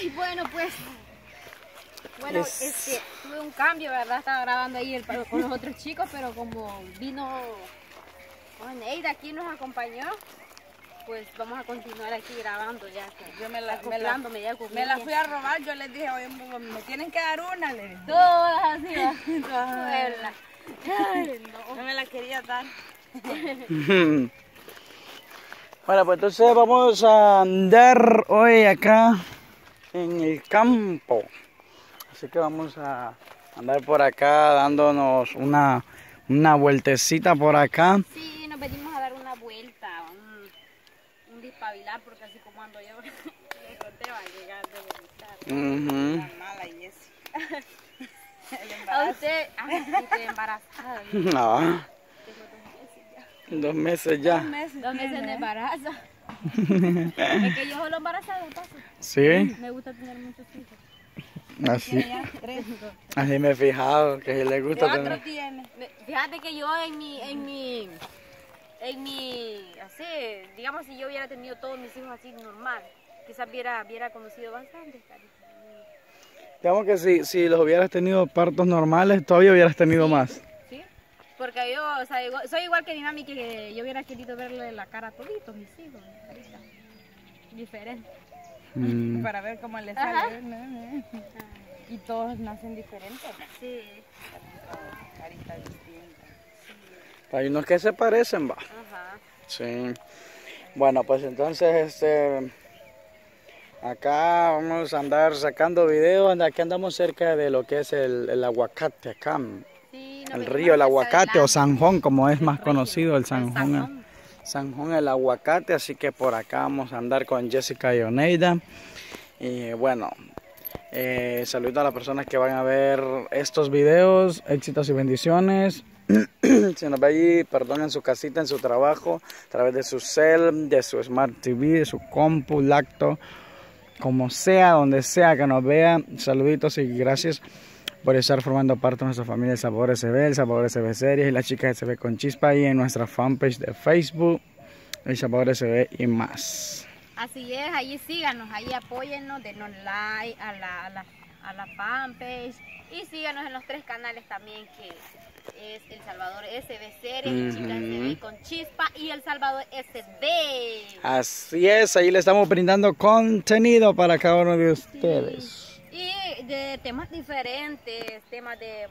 Ay, bueno, pues. Bueno, Es- este, tuve un cambio, ¿verdad? Estaba grabando ahí el- con los otros chicos, pero como vino Neida aquí nos acompañó, pues vamos a continuar aquí grabando ya. Yo me la, me la, me la fui a robar, yo les dije, oye, me tienen que dar una, le dije. Todas así. Ay, no. No me la quería dar. Bueno, pues entonces vamos a andar hoy acá en el campo. Así que vamos a andar por acá dándonos una, una vueltecita por acá. Sí, nos venimos a dar una vuelta, un, un despabilar, porque así como ando yo, conté, va a llegar de vomitar. Mala y. El A embarazo. usted, ay, sí, estoy embarazada. No, dos meses ya. meses Dos meses de embarazo. es que yo solo embarazada. Sí, Me gusta tener muchos hijos. así, así me he fijado que si le gusta Cuatro tener. tiene. Fíjate que yo en mi, en mi, en mi, así, digamos si yo hubiera tenido todos mis hijos así normal, quizás hubiera, hubiera conocido bastante. Digamos que si, si los hubieras tenido partos normales, todavía hubieras tenido más. Porque yo, o sea, igual- soy igual que Dinami que yo hubiera querido verle la cara a toditos mis hijos, carita. Diferente. Mm. Para ver cómo le Ajá. sale. ¿no? Y todos nacen diferentes. Sí. Carita distinta. Hay unos que se parecen, va. Ajá. Sí. Bueno, pues entonces, este, acá vamos a andar sacando videos. anda- Aquí andamos cerca de lo que es el, el aguacate acá. El río, el aguacate o Casablanca. Sanjón, como es más conocido, el el Sanjón. Sanjón. Sanjón, el aguacate. Así que por acá vamos a andar con Jessica y Oneida. Y bueno, eh, saludo a las personas que van a ver estos videos. Éxitos y bendiciones. si nos ve allí, perdón, en su casita, en su trabajo, a través de su cel, de su Smart TV, de su compu, lacto, como sea, donde sea que nos vea. Saluditos y gracias por estar formando parte de nuestra familia El Sabor SB, El Sabor SB Series y la chica SB con chispa y en nuestra fanpage de Facebook, El Sabor SB y más. Así es, ahí síganos, ahí apóyennos, denos like a la, a la, a la fanpage y síganos en los tres canales también que es El Salvador SB Series, y Chicas Ujú. SB con Chispa y El Salvador SB. Así es, ahí le estamos brindando contenido para cada uno de ustedes. De temas diferentes, temas de,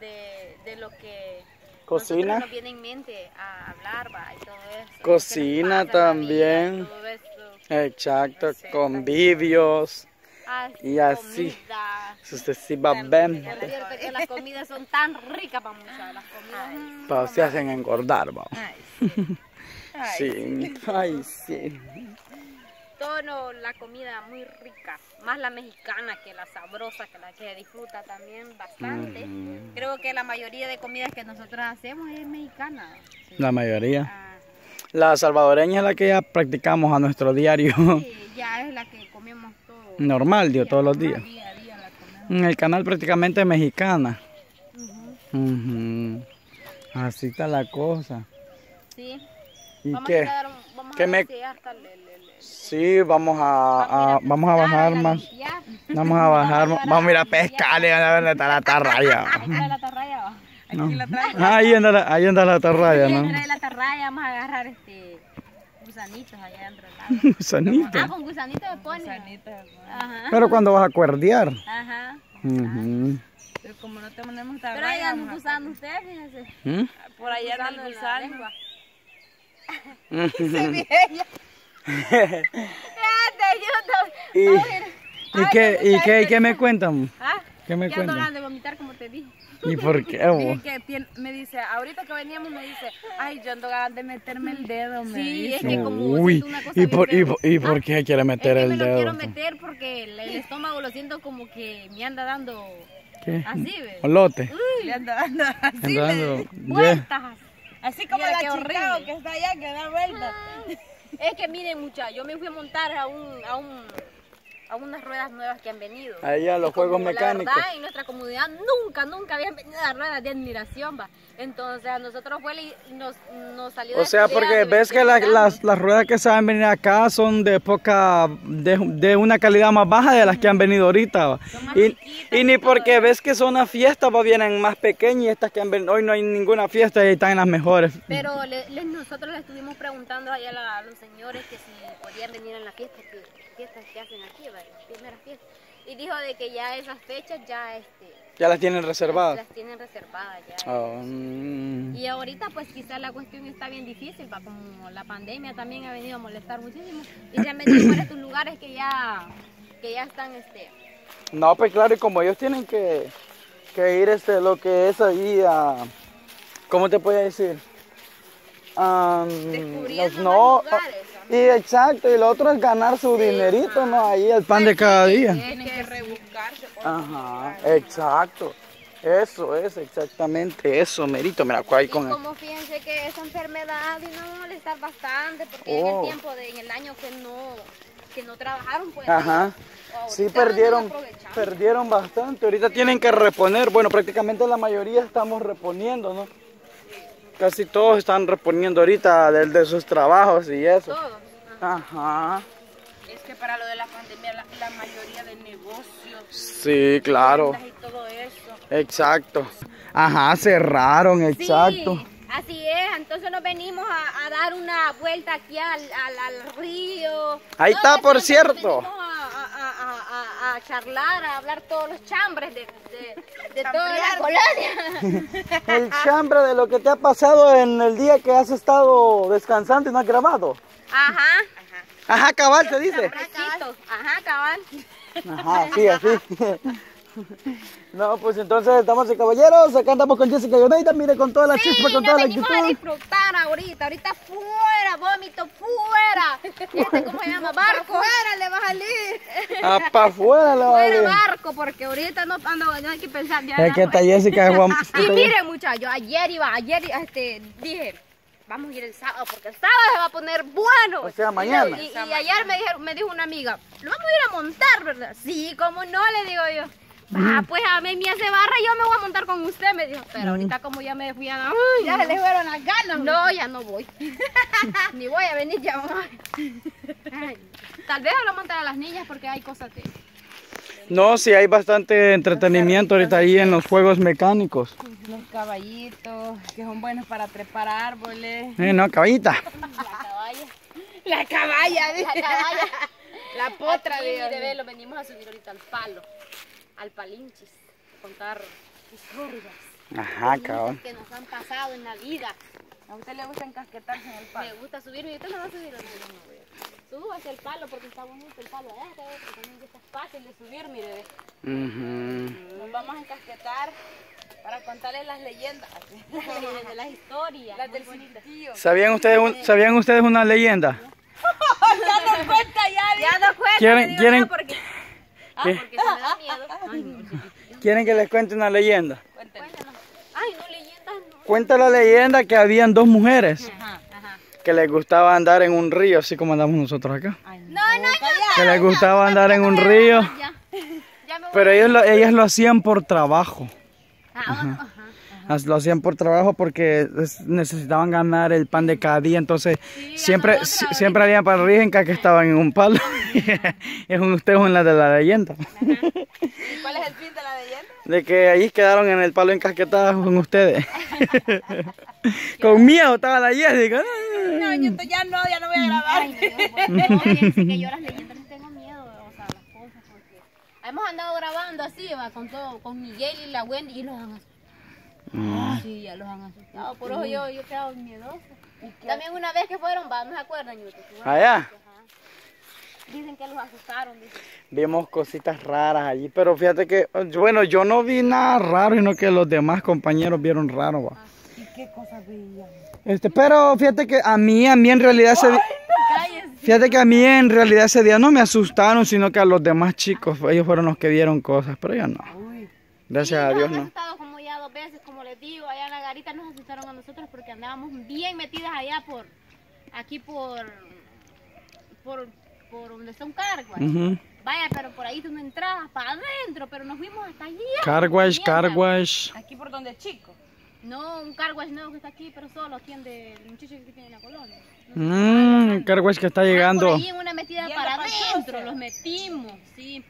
de, de lo que Cocina. nosotros nos viene en mente a hablar, va, y todo eso. Cocina vida también. Exacto, convivios Así, y así comida. sucesivamente. Las comidas son tan ricas para muchas, las comidas. Para se hacen engordar, va. Ay, sí. Ay, Sí, ay, sí. Lo- la comida muy rica, más la mexicana que la sabrosa, que la que disfruta también bastante. Creo que la mayoría de comidas que nosotros hacemos es mexicana. La mayoría. Ah, La salvadoreña es la que ya practicamos a nuestro diario sí, ya es la que comemos todo. normal, digo, todos los días. Día a día la comemos. En el canal prácticamente mexicana. Así está la cosa. Sí. ¿Y Vamos qué? a vamos ¿Qué a me- hasta el- el- Sí, vamos a, a- vamos a bajar más. Vamos a bajar, vamos a ir a pescar y a ver dónde está la tarraya. Ahí tarraya. No. Ah, ahí anda la, ahí anda la tarraya, Ahí ¿no? trae la tarraya, vamos a agarrar este gusanitos allá dentro del agua. Gusanito. Ah, con gusanitos se pone. ¿no? Ajá. Pero cuando vas a cuerdear. Ajá. Ujú. Pero como no tenemos Pero ahí tarraya, andan gusando ustedes, fíjense. ¿Mm? por allá anda Gusano el en la gusano. lengua. ¿Y, y qué, y qué, qué me cuentan? ¿Ah? ¿Qué me cuentan? ganas de vomitar como te dije. ¿Y por qué? Dije que me dice, ahorita que veníamos me dice, ay, yo ando ganas de meterme el dedo, me Sí, dice. es que como Uy, una cosa ¿y bien por, y, por- y por qué quiere Es meter que el me lo dedo? quiero meter porque el, el estómago lo siento como que me anda dando ¿Qué? así, ¿ves? Olote. Le ando dando así, Anda dando- Vueltas. así como Mira la horrible. que está allá, que da vuelta. Es que miren mucha, yo me fui a montar a un, a un, a unas ruedas nuevas que han venido. Ahí a los Y como juegos La mecánicos. verdad, en nuestra comunidad nunca, nunca habían venido las ruedas de admiración, va. Entonces a nosotros fue y nos, nos salió O sea, porque ves que la- las, las ruedas que a venir acá son de poca, de, de una calidad más baja de las que han venido ahorita. va. Y, y ni porque ves que son una fiesta, va, vienen más pequeñas y estas que han venido, hoy no hay ninguna fiesta y están en las mejores. Pero le- le- nosotros le estuvimos preguntando ahí a, la- a los señores que si podían venir en la fiesta que, fiestas que hacen aquí, ¿va? las primeras fiestas. Y dijo de que ya esas fechas ya este, Ya las tienen reservadas. las tienen reservadas ya. Oh, mm. Y ahorita pues quizás la cuestión está bien difícil, va como la pandemia también ha venido a molestar muchísimo. Y se han metido por estos lugares que ya, que ya están este, No, pues claro, y como ellos tienen que, que ir este, lo que es ahí a... ¿Cómo te puedo decir? Am, Descubriendo no, más lugares, y exacto, y lo otro es ganar su dinerito, ¿no? Ahí el pan de cada día. Tienen que rebuscarse. por- Ajá, exacto. Eso es exactamente eso, merito. Mira, ahí con el... como fíjense que esa enfermedad vino a molestar bastante, porque en Oh. el tiempo, de, en el año que no, que no trabajaron, pues Ajá. Sí, perdieron, perdieron bastante. Ahorita tienen que reponer. Bueno, prácticamente la mayoría estamos reponiendo, ¿no? Casi todos están reponiendo ahorita de, de sus trabajos y eso. Todos. Ajá. Es que para lo de la pandemia, la, la mayoría de negocios, Sí, claro. y todo eso. Exacto. Ajá, cerraron, exacto. Sí, así es. Entonces nos venimos a, a dar una vuelta aquí al, al, al río. Ahí está, por cierto. a charlar, a hablar todos los chambres de, de, de toda la colonia. El chambre de lo que te ha pasado en el día que has estado descansando y no has grabado. Ajá. Ajá, cabal, se dice. Ajá, cabal. Ajá, sí, así. No, pues entonces, damas y caballeros, acá andamos con Jessica Yoneida, mire, con toda la Sí, chispa, con toda la venimos a actitud. disfrutar ahorita, ahorita fuera, vómito, fuera. Este, ¿Cómo se llama? Barco. Fuera le va a salir. Ah, pa' afuera la Fuera vale. barco, porque ahorita no ando, no hay que pensar ya. Es que está Jessica es Y miren muchachos, ayer iba, ayer este, dije, vamos a ir el sábado, porque el sábado se va a poner bueno. O sea, Y mañana. Y, y ayer me, dijeron, me dijo una amiga, lo vamos a ir a montar, ¿verdad? Sí, como no, le digo yo. Ah, pues a mí me hace barra, yo me voy a montar con usted, me dijo. Pero ahorita como ya me fui a... Ay, Ya se le fueron las ganas. no, ya no voy. Ni voy a venir ya. mamá. Ay, tal vez hablo montar a las niñas porque hay cosas de... No, sí, hay bastante entretenimiento ahorita ahí en los juegos mecánicos. Los caballitos, que son buenos para trepar árboles. Eh, no, caballita. La caballa. La caballa, La caballa. La potra, Aquí, digo. mire, lo venimos a subir ahorita al palo, al palinchis, a contar historias Ajá, cabrón. que nos han pasado en la vida. A usted le gusta encasquetarse en el Me palo. gusta subirme, y usted no va a subir no hacia el palo porque está bonito el palo. Está otro, también está fácil de subir, mire. ve. Ujú. Nos vamos a encasquetar para contarles las leyendas. de las historias. Las del bonitas. tío. ¿Sabían ustedes, un- ¿Sabían ustedes una leyenda? Ya nos cuenta ya. Ya no cuenta, ¿Quieren- quieren- porque... Ah, porque se me da miedo. Ay, no, sí. ¿Quieren que les cuente una leyenda? Cuéntanos. Ay, no, leyendas no. Cuenta la leyenda que habían dos mujeres Ajá, ajá. que les gustaba andar en un río, así como andamos nosotros acá. Ay, No, no, no. Que les gustaba andar en un río, pero ellos lo, ellas lo hacían por trabajo. Ah, ajá. Lo hacían por trabajo porque es- necesitaban ganar el pan de cada día, entonces siempre siempre había para Rijenca que estaban en un palo. es un ustedes en la de la leyenda. ¿Y cuál es el fin de la leyenda? De que ahí quedaron en el palo encasquetadas con ustedes. con miedo estaba la Jessica. No, yo ya no, ya no voy a grabar. Ay, no, no, fíjense que yo las leyendas les tengo miedo, o sea, las cosas, porque hemos andado grabando así, va, con todo, con Miguel y la Wendy, y los han asustado. Sí, ya los han asustado, por eso yo, yo he quedado miedosa. También una vez que fueron, va, no se acuerdan, fueron- Allá. Dicen que los asustaron, dicen. Vimos cositas raras allí, pero fíjate que, bueno, yo no vi nada raro, sino que los demás compañeros vieron raro. va. ¿Y qué cosas veían? Este, pero fíjate que a mí, a mí en realidad di- fíjate que a mí en realidad ese día no me asustaron, sino que a los demás chicos, ellos fueron los que vieron cosas, pero yo no. Gracias a Dios no. como ya dos veces, como les digo, allá en la garita nos asustaron a nosotros porque andábamos bien metidas allá por, aquí por, por, por donde está un cargo. ahí. Ujú. Vaya, pero por ahí tú no entrabas para adentro, pero nos fuimos hasta allí. Car wash, Mierda. car wash. Aquí por donde chico. No, un car wash nuevo que está aquí, pero solo atiende el muchacho que tiene en la colonia. Mmm, car wash que está Ah, llegando. Por ahí en una metida para adentro, los metimos, sí.